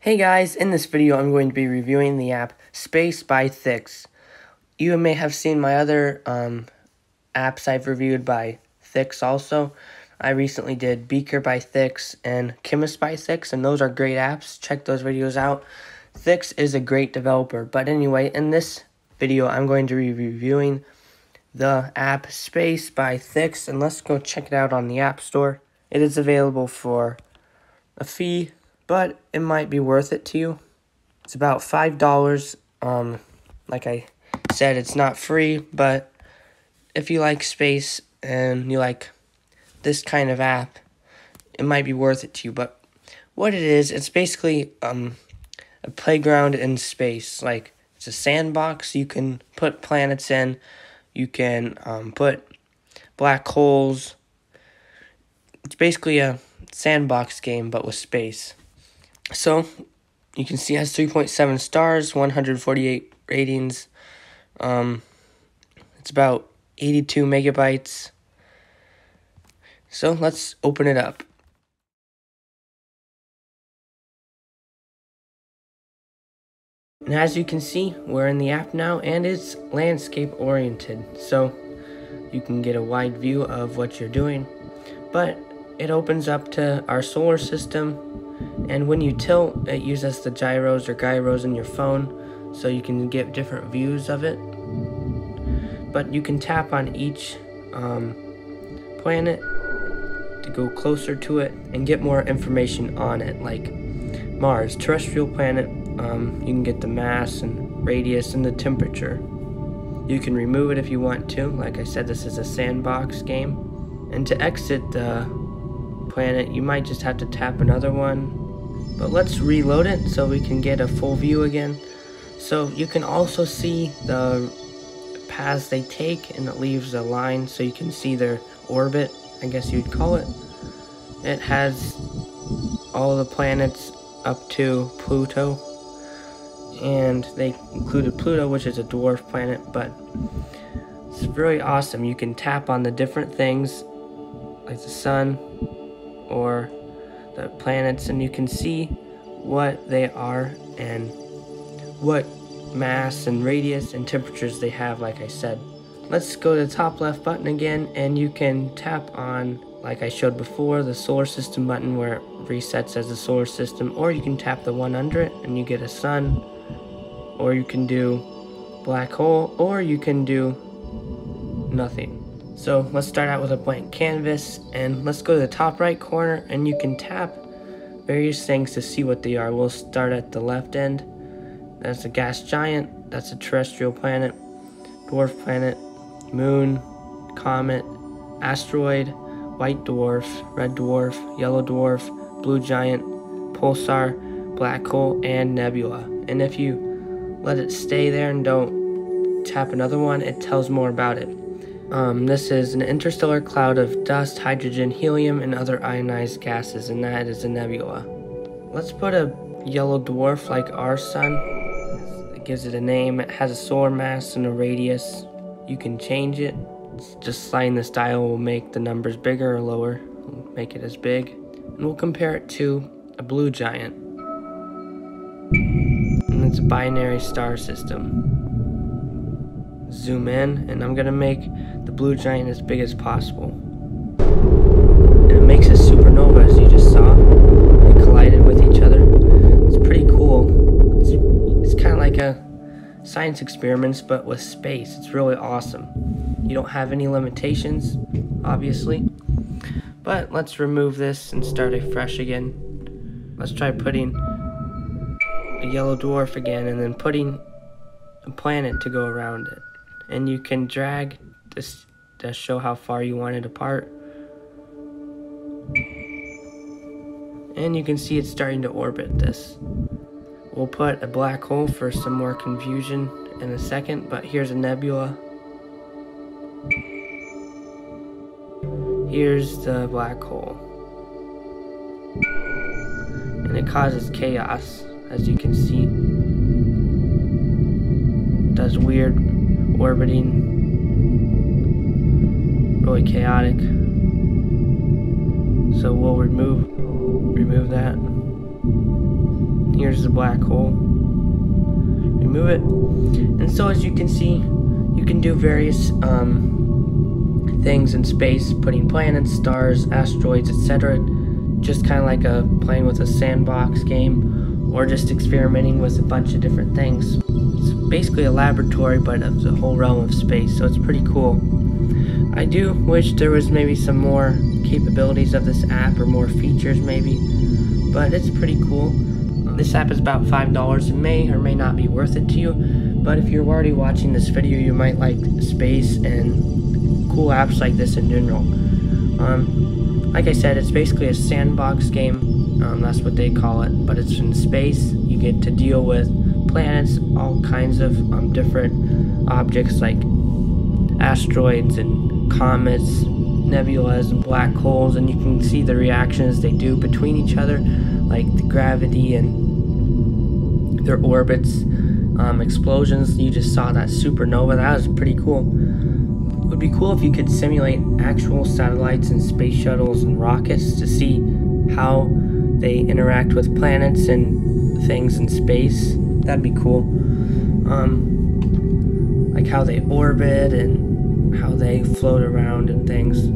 Hey guys, in this video I'm going to be reviewing the app Space by Thix. You may have seen my other um, apps I've reviewed by Thix also. I recently did Beaker by Thix and Chemist by Thix, and those are great apps. Check those videos out. Thix is a great developer, but anyway, in this video I'm going to be reviewing the app Space by Thix, and let's go check it out on the App Store. It is available for a fee but it might be worth it to you. It's about $5. Um, like I said, it's not free, but if you like space and you like this kind of app, it might be worth it to you. But what it is, it's basically um, a playground in space. Like, it's a sandbox you can put planets in, you can um, put black holes. It's basically a sandbox game, but with space. So you can see it has 3.7 stars, 148 ratings. Um, it's about 82 megabytes. So let's open it up. And as you can see, we're in the app now and it's landscape oriented. So you can get a wide view of what you're doing. But it opens up to our solar system, and when you tilt, it uses the gyros or gyros in your phone so you can get different views of it. But you can tap on each um, planet to go closer to it and get more information on it, like Mars, terrestrial planet. Um, you can get the mass and radius and the temperature. You can remove it if you want to. Like I said, this is a sandbox game. And to exit the planet, you might just have to tap another one but let's reload it so we can get a full view again. So you can also see the paths they take and it leaves a line so you can see their orbit, I guess you'd call it. It has all the planets up to Pluto and they included Pluto which is a dwarf planet but it's really awesome. You can tap on the different things like the sun or the planets and you can see what they are and what mass and radius and temperatures they have like I said. Let's go to the top left button again and you can tap on like I showed before the solar system button where it resets as a solar system or you can tap the one under it and you get a sun or you can do black hole or you can do nothing. So let's start out with a blank canvas and let's go to the top right corner and you can tap various things to see what they are. We'll start at the left end. That's a gas giant, that's a terrestrial planet, dwarf planet, moon, comet, asteroid, white dwarf, red dwarf, yellow dwarf, blue giant, pulsar, black hole, and nebula. And if you let it stay there and don't tap another one, it tells more about it. Um, this is an interstellar cloud of dust, hydrogen, helium, and other ionized gases, and that is a nebula. Let's put a yellow dwarf like our sun. It gives it a name. It has a solar mass and a radius. You can change it. Just sliding this dial will make the numbers bigger or lower. We'll make it as big. And we'll compare it to a blue giant. And it's a binary star system zoom in and I'm gonna make the blue giant as big as possible. And it makes a supernova as you just saw. They collided with each other. It's pretty cool. It's, it's kind of like a science experiments but with space. It's really awesome. You don't have any limitations, obviously. But let's remove this and start afresh again. Let's try putting a yellow dwarf again and then putting a planet to go around it and you can drag this to show how far you want it apart. And you can see it's starting to orbit this. We'll put a black hole for some more confusion in a second, but here's a nebula. Here's the black hole. And it causes chaos, as you can see. It does weird orbiting, really chaotic. So we'll remove remove that. here's the black hole. Remove it. And so as you can see, you can do various um, things in space, putting planets, stars, asteroids, etc. Just kind of like a playing with a sandbox game or just experimenting with a bunch of different things. It's basically a laboratory, but of the whole realm of space, so it's pretty cool. I do wish there was maybe some more capabilities of this app or more features maybe, but it's pretty cool. This app is about $5 and may or may not be worth it to you, but if you're already watching this video, you might like space and cool apps like this in general. Um, like I said, it's basically a sandbox game, um, that's what they call it, but it's in space. You get to deal with planets, all kinds of um, different objects like asteroids and comets, nebulas and black holes, and you can see the reactions they do between each other, like the gravity and their orbits, um, explosions. You just saw that supernova. That was pretty cool. It would be cool if you could simulate actual satellites and space shuttles and rockets to see how they interact with planets and things in space. That'd be cool. Um, like how they orbit and how they float around and things.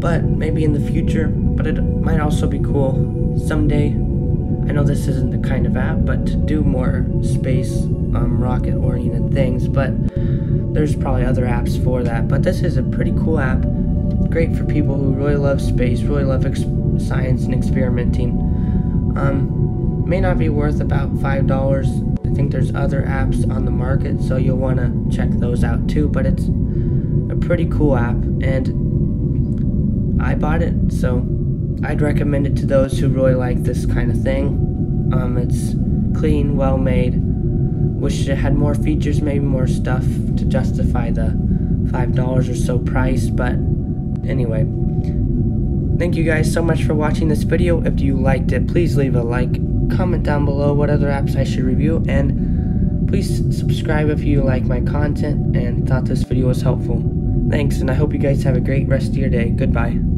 But maybe in the future, but it might also be cool someday. I know this isn't the kind of app, but to do more space um, rocket oriented things. But there's probably other apps for that. But this is a pretty cool app. Great for people who really love space, really love science and experimenting. Um, may not be worth about five dollars. I think there's other apps on the market, so you'll want to check those out too. But it's a pretty cool app, and I bought it, so I'd recommend it to those who really like this kind of thing. Um, it's clean, well made. Wish it had more features, maybe more stuff to justify the $5 or so price, but anyway. Thank you guys so much for watching this video. If you liked it, please leave a like, comment down below what other apps I should review, and please subscribe if you like my content and thought this video was helpful. Thanks, and I hope you guys have a great rest of your day. Goodbye.